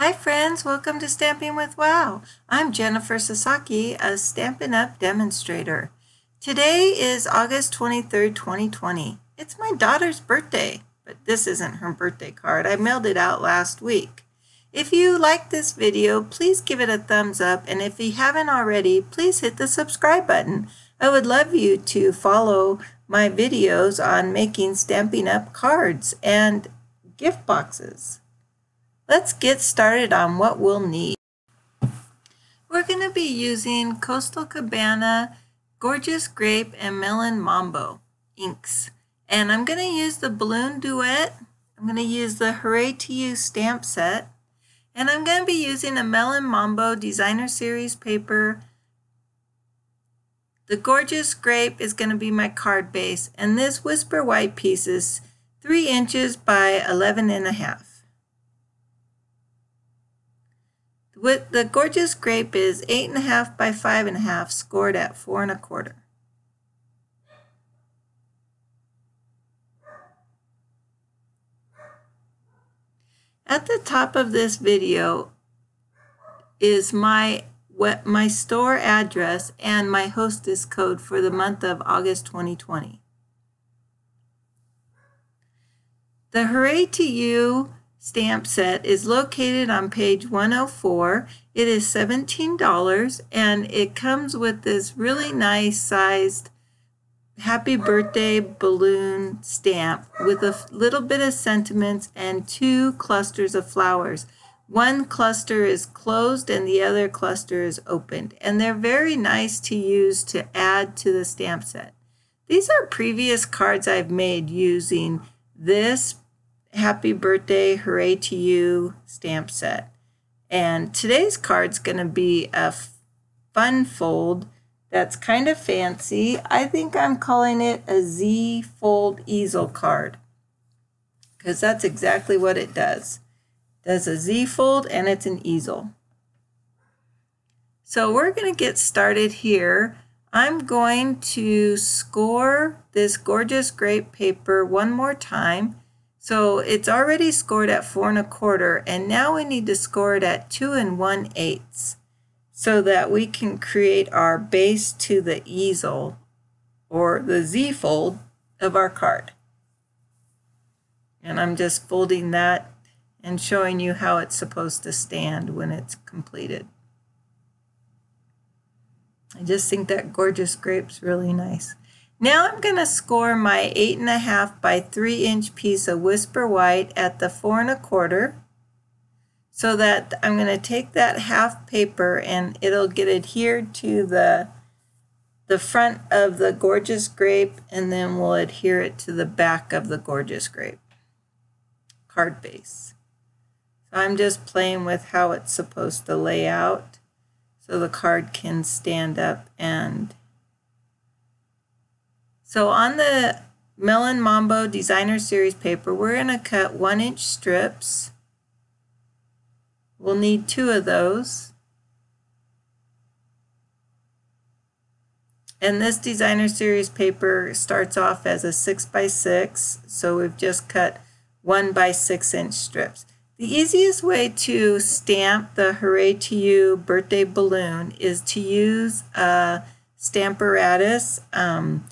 Hi friends, welcome to Stampin' with Wow. I'm Jennifer Sasaki, a Stampin' Up! demonstrator. Today is August 23rd, 2020. It's my daughter's birthday, but this isn't her birthday card. I mailed it out last week. If you like this video, please give it a thumbs up, and if you haven't already, please hit the subscribe button. I would love you to follow my videos on making Stampin' Up! cards and gift boxes. Let's get started on what we'll need. We're going to be using Coastal Cabana Gorgeous Grape and Melon Mambo inks. And I'm going to use the Balloon Duet. I'm going to use the Hooray to You stamp set. And I'm going to be using a Melon Mambo Designer Series paper. The Gorgeous Grape is going to be my card base. And this Whisper White piece is 3 inches by 11 and a half. With the gorgeous grape is eight and a half by five and a half, scored at four and a quarter. At the top of this video is my my store address and my hostess code for the month of August 2020. The Hooray to You stamp set is located on page 104. It is $17 and it comes with this really nice sized happy birthday balloon stamp with a little bit of sentiments and two clusters of flowers. One cluster is closed and the other cluster is opened, and they're very nice to use to add to the stamp set. These are previous cards I've made using this happy birthday, hooray to you stamp set. And today's card's going to be a fun fold that's kind of fancy. I think I'm calling it a Z fold easel card because that's exactly what it does. It does a Z fold and it's an easel. So we're going to get started here. I'm going to score this gorgeous grape paper one more time so it's already scored at four and a quarter, and now we need to score it at two and one eighths so that we can create our base to the easel or the Z fold of our card. And I'm just folding that and showing you how it's supposed to stand when it's completed. I just think that gorgeous grape's really nice. Now I'm going to score my 8.5 by 3 inch piece of Whisper White at the 4 and a quarter so that I'm going to take that half paper and it'll get adhered to the the front of the gorgeous grape and then we'll adhere it to the back of the gorgeous grape card base. So I'm just playing with how it's supposed to lay out so the card can stand up and so on the Melon Mambo Designer Series paper, we're going to cut one inch strips. We'll need two of those. And this Designer Series paper starts off as a 6 by 6 so we've just cut 1 by 6 inch strips. The easiest way to stamp the Hooray to You birthday balloon is to use a Stamparatus. Um,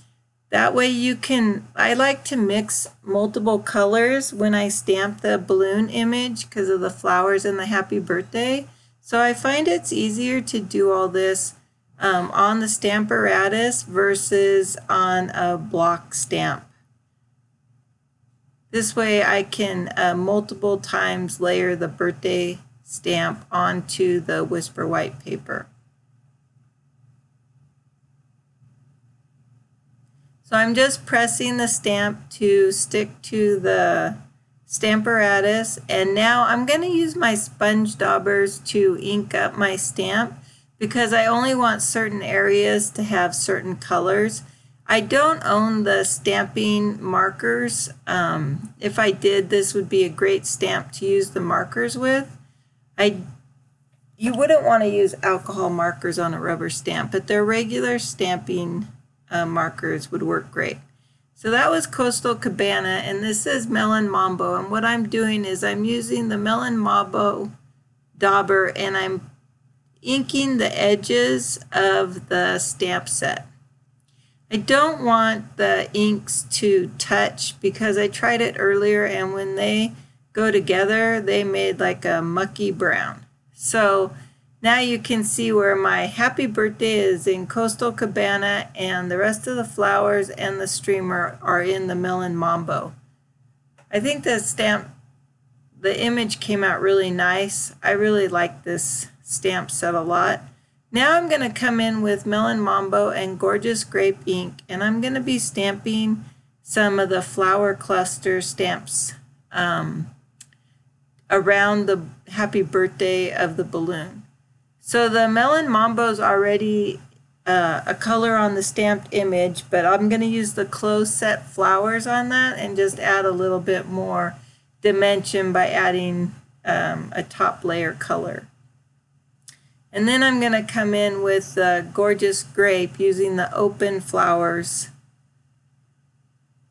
that way you can, I like to mix multiple colors when I stamp the balloon image because of the flowers and the happy birthday. So I find it's easier to do all this um, on the Stamparatus versus on a block stamp. This way I can uh, multiple times layer the birthday stamp onto the Whisper White paper. So I'm just pressing the stamp to stick to the Stamparatus and now I'm going to use my sponge daubers to ink up my stamp because I only want certain areas to have certain colors. I don't own the stamping markers. Um, if I did, this would be a great stamp to use the markers with. I You wouldn't want to use alcohol markers on a rubber stamp, but they're regular stamping uh, markers would work great. So that was Coastal Cabana, and this is Melon Mambo. And what I'm doing is I'm using the Melon Mambo dauber and I'm inking the edges of the stamp set. I don't want the inks to touch because I tried it earlier and when they go together they made like a mucky brown. So now you can see where my happy birthday is in Coastal Cabana and the rest of the flowers and the streamer are in the Melon Mambo. I think the stamp, the image came out really nice. I really like this stamp set a lot. Now I'm going to come in with Melon Mambo and Gorgeous Grape ink and I'm going to be stamping some of the flower cluster stamps um, around the happy birthday of the balloon. So the Melon Mambo is already uh, a color on the stamped image, but I'm going to use the close set flowers on that and just add a little bit more dimension by adding um, a top layer color. And then I'm going to come in with the Gorgeous Grape using the open flowers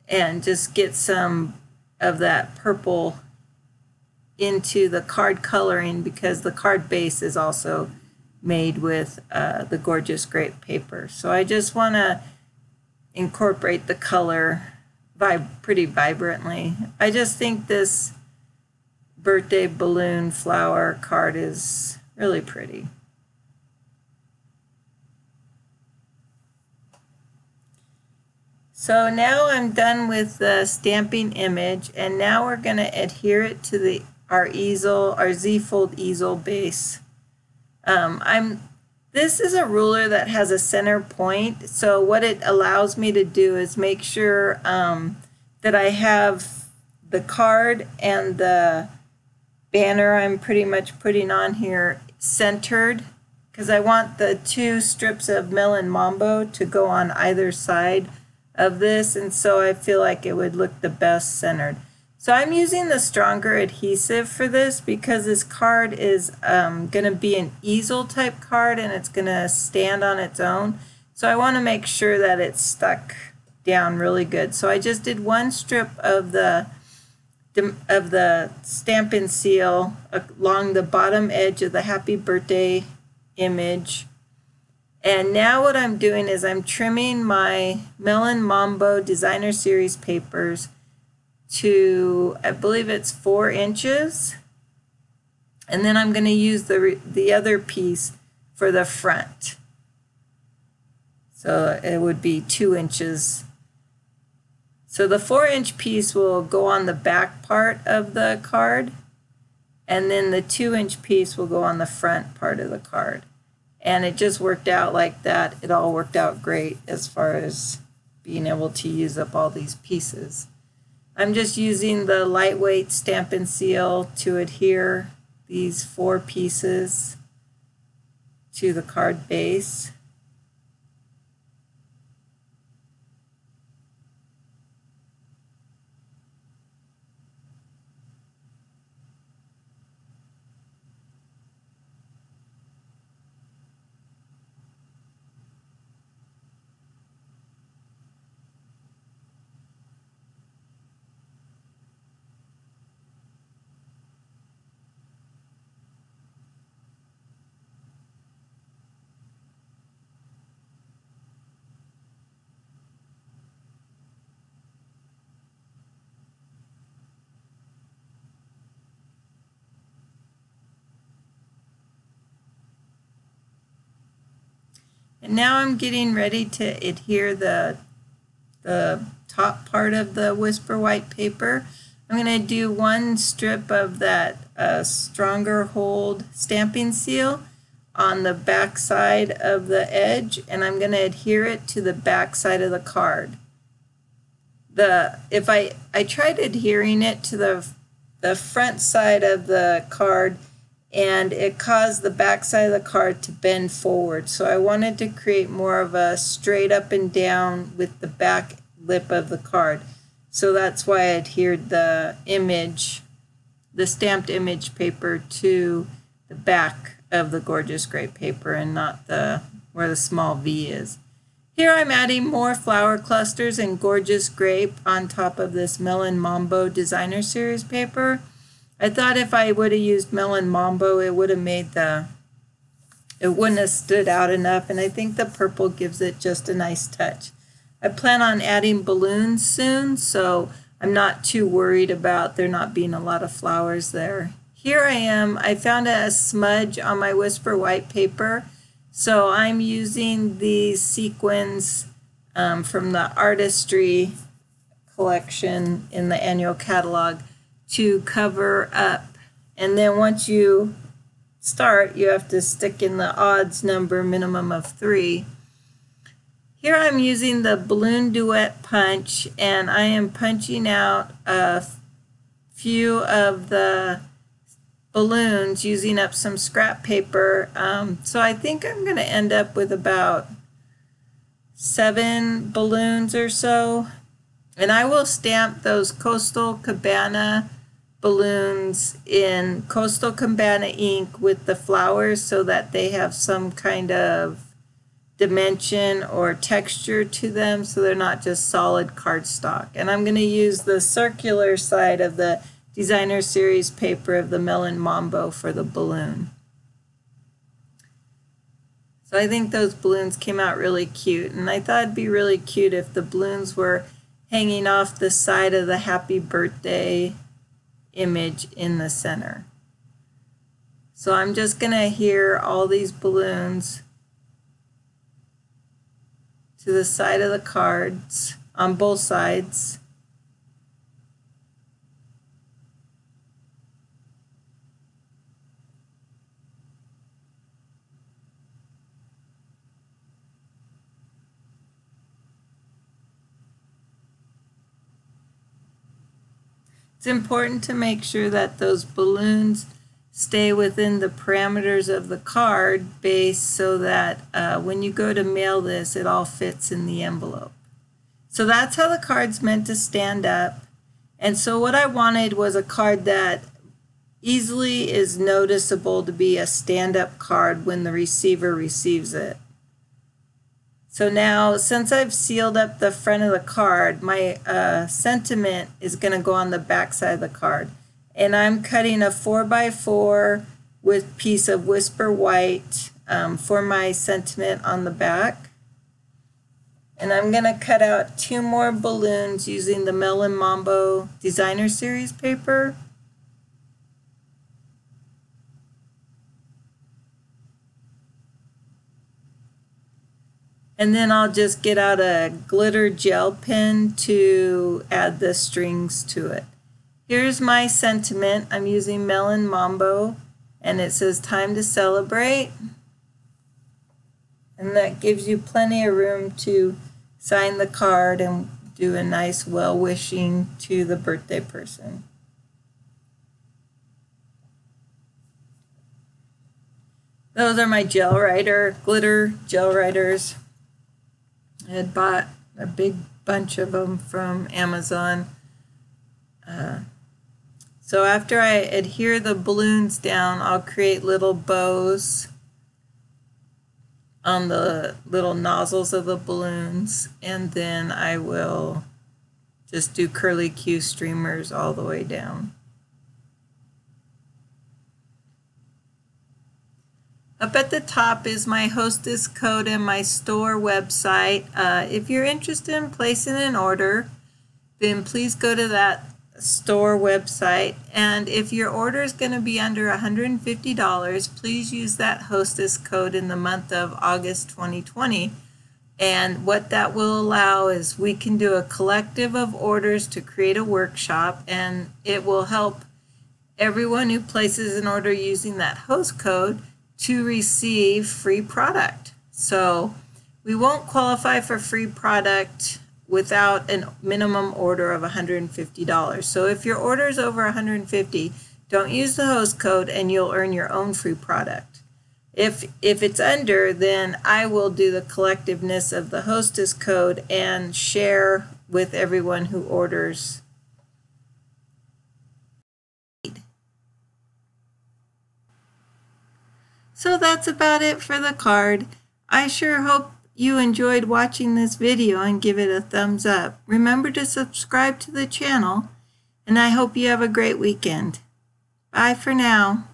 and just get some of that purple into the card coloring because the card base is also made with uh, the Gorgeous Grape paper. So I just want to incorporate the color pretty vibrantly. I just think this birthday balloon flower card is really pretty. So now I'm done with the stamping image and now we're going to adhere it to the our easel, our Z-fold easel base. Um, I'm this is a ruler that has a center point. So what it allows me to do is make sure um, that I have the card and the banner I'm pretty much putting on here centered because I want the two strips of Melon Mambo to go on either side of this and so I feel like it would look the best centered. So I'm using the stronger adhesive for this because this card is um, going to be an easel type card and it's going to stand on its own. So I want to make sure that it's stuck down really good. So I just did one strip of the of the Stampin' Seal along the bottom edge of the happy birthday image and now what I'm doing is I'm trimming my Melon Mambo Designer Series papers to, I believe it's four inches. And then I'm going to use the, the other piece for the front. So it would be two inches. So the four inch piece will go on the back part of the card. And then the two inch piece will go on the front part of the card and it just worked out like that. It all worked out great as far as being able to use up all these pieces. I'm just using the lightweight Stampin' Seal to adhere these four pieces to the card base. And now I'm getting ready to adhere the, the top part of the Whisper White paper. I'm going to do one strip of that uh, stronger hold stamping seal on the back side of the edge and I'm going to adhere it to the back side of the card. The if I I tried adhering it to the the front side of the card and it caused the backside of the card to bend forward. So I wanted to create more of a straight up and down with the back lip of the card. So that's why I adhered the image, the stamped image paper to the back of the gorgeous grape paper and not the where the small V is. Here I'm adding more flower clusters and gorgeous grape on top of this Melon Mambo Designer Series paper. I thought if I would have used Melon Mambo, it would have made the, it wouldn't have stood out enough. And I think the purple gives it just a nice touch. I plan on adding balloons soon, so I'm not too worried about there not being a lot of flowers there. Here I am. I found a smudge on my Whisper white paper. So I'm using these sequins um, from the artistry collection in the annual catalog to cover up. And then once you start, you have to stick in the odds number minimum of three. Here I'm using the balloon duet punch and I am punching out a few of the balloons using up some scrap paper. Um, so I think I'm going to end up with about seven balloons or so. And I will stamp those Coastal Cabana balloons in Coastal Cabana ink with the flowers so that they have some kind of dimension or texture to them so they're not just solid cardstock. And I'm going to use the circular side of the designer series paper of the Melon Mambo for the balloon. So I think those balloons came out really cute. And I thought it'd be really cute if the balloons were hanging off the side of the happy birthday image in the center. So I'm just going to adhere all these balloons to the side of the cards on both sides. It's important to make sure that those balloons stay within the parameters of the card base so that uh, when you go to mail this, it all fits in the envelope. So that's how the card's meant to stand up. And so what I wanted was a card that easily is noticeable to be a stand-up card when the receiver receives it. So now, since I've sealed up the front of the card, my uh, sentiment is going to go on the back side of the card. And I'm cutting a 4x4 with piece of Whisper White um, for my sentiment on the back. And I'm going to cut out two more balloons using the Melon Mambo Designer Series paper. And then I'll just get out a glitter gel pen to add the strings to it. Here's my sentiment. I'm using Melon Mambo and it says time to celebrate. And that gives you plenty of room to sign the card and do a nice well wishing to the birthday person. Those are my gel writer, glitter gel writers. I had bought a big bunch of them from Amazon. Uh, so after I adhere the balloons down, I'll create little bows on the little nozzles of the balloons, and then I will just do curly Q streamers all the way down. Up at the top is my hostess code and my store website. Uh, if you're interested in placing an order, then please go to that store website. And if your order is going to be under $150, please use that hostess code in the month of August 2020. And what that will allow is we can do a collective of orders to create a workshop, and it will help everyone who places an order using that host code to receive free product. So we won't qualify for free product without a minimum order of $150. So if your order is over 150, don't use the host code and you'll earn your own free product. If if it's under, then I will do the collectiveness of the hostess code and share with everyone who orders So that's about it for the card. I sure hope you enjoyed watching this video and give it a thumbs up. Remember to subscribe to the channel and I hope you have a great weekend. Bye for now.